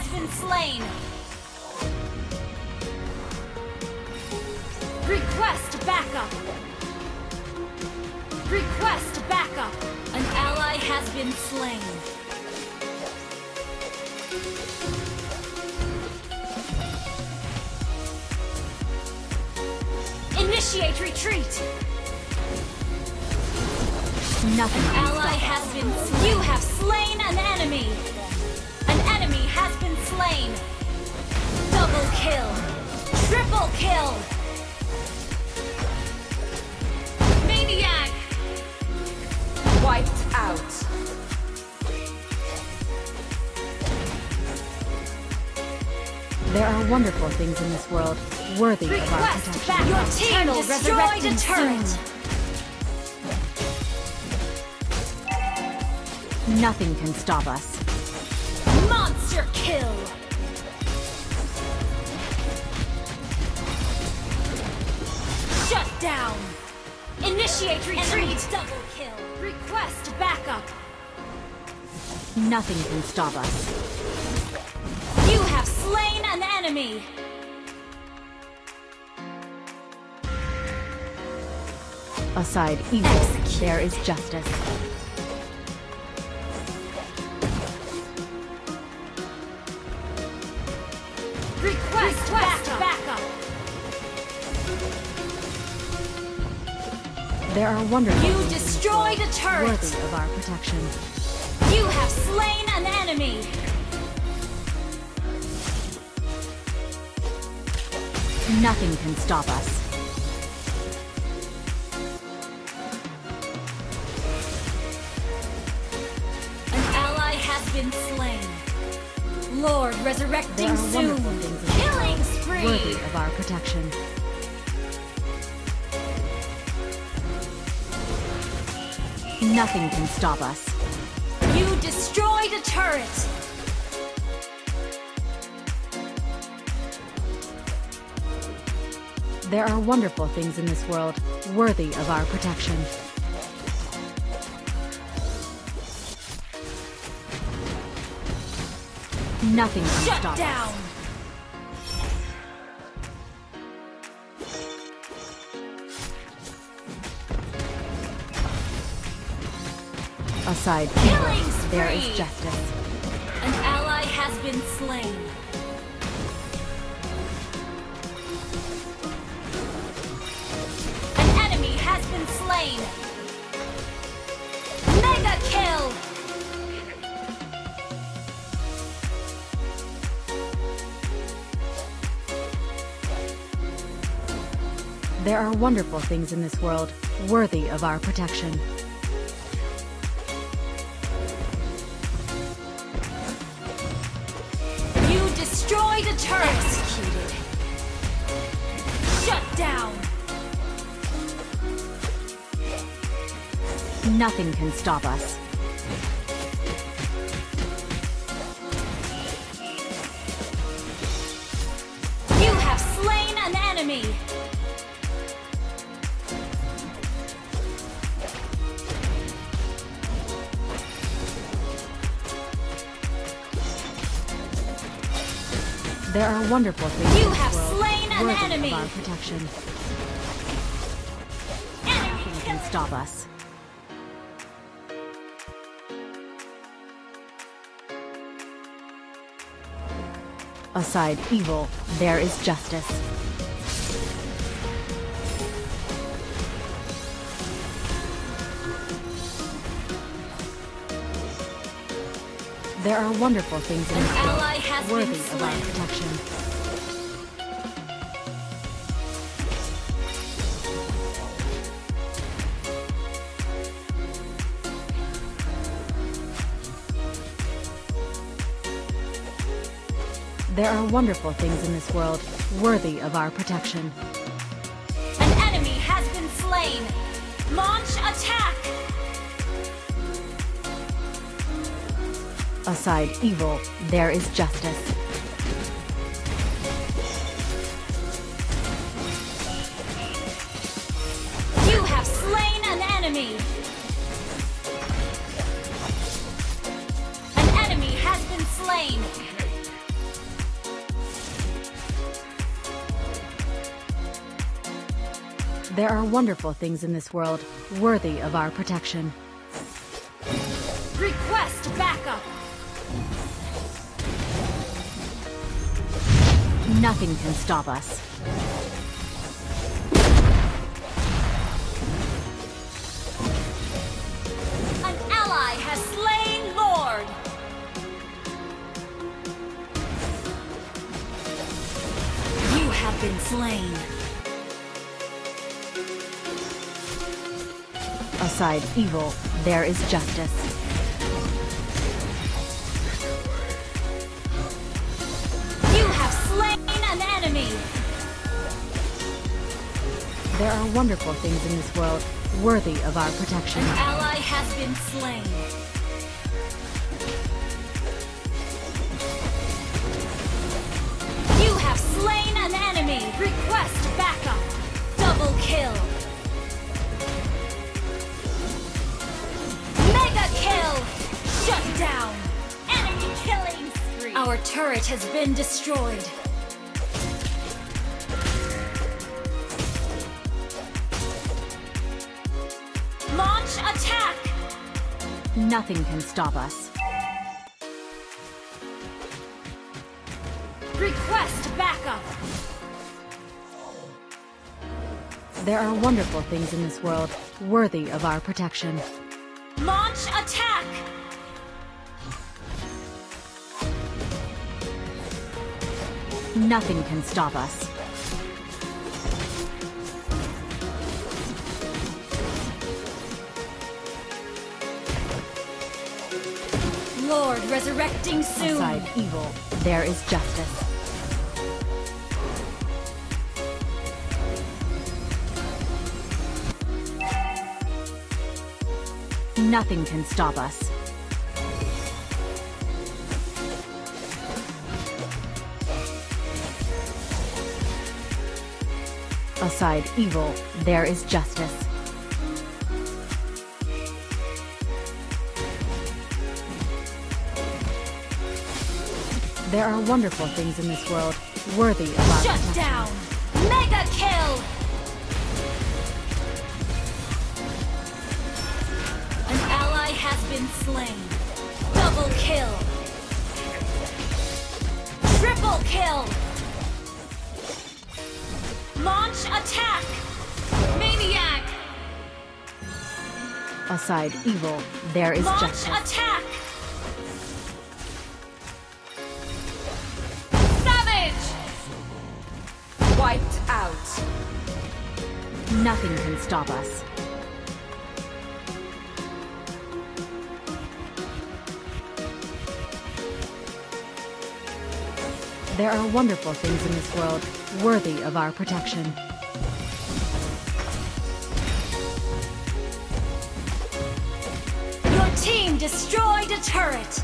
has been slain! Request backup! Request backup! An ally has been slain. Initiate retreat! Nothing An ally has been You have slain an enemy! Slain! Double kill! Triple kill! Maniac! Wiped out. There are wonderful things in this world worthy of our Request protection. back! Your team Eternal destroyed a resurrecting turret! soon. Nothing can stop us. Kill! Shut down! Initiate retreat! double kill! Request backup! Nothing can stop us. You have slain an enemy! Aside evil, Execute. there is justice. Request, backup. There are wonderful You things destroyed a turret! worthy of our protection. You have slain an enemy! Nothing can stop us. Resurrecting are soon. wonderful things in Killing spree. worthy of our protection. Nothing can stop us. You destroyed a turret. There are wonderful things in this world worthy of our protection. Nothing can Shut stop down. us. Aside Killing evil, there is justice. An ally has been slain. An enemy has been slain. Mega kill. There are wonderful things in this world worthy of our protection. You destroyed a turret. Executed. Shut down. Nothing can stop us. You have slain an enemy. There are wonderful things You have slain an enemy. of our protection. Enemy Nothing can stop us. Aside evil, there is justice. There are wonderful things in An this world worthy of our protection. There are wonderful things in this world worthy of our protection. An enemy has been slain. Launch attack. aside evil, there is justice. You have slain an enemy! An enemy has been slain! There are wonderful things in this world, worthy of our protection. Nothing can stop us. An ally has slain Lord! You have been slain. Aside evil, there is justice. There are wonderful things in this world worthy of our protection. An ally has been slain. You have slain an enemy! Request backup! Double kill! Mega kill! Shut down! Enemy killing! Our turret has been destroyed. Nothing can stop us. Request backup! There are wonderful things in this world worthy of our protection. Launch attack! Nothing can stop us. Lord resurrecting soon! Aside evil, there is justice. Nothing can stop us. Aside evil, there is justice. There are wonderful things in this world worthy of our Shut down! Mega kill! An ally has been slain. Double kill! Triple kill! Launch attack! Maniac! Aside evil, there is Launch justice. attack! Wiped out. Nothing can stop us. There are wonderful things in this world worthy of our protection. Your team destroyed a turret!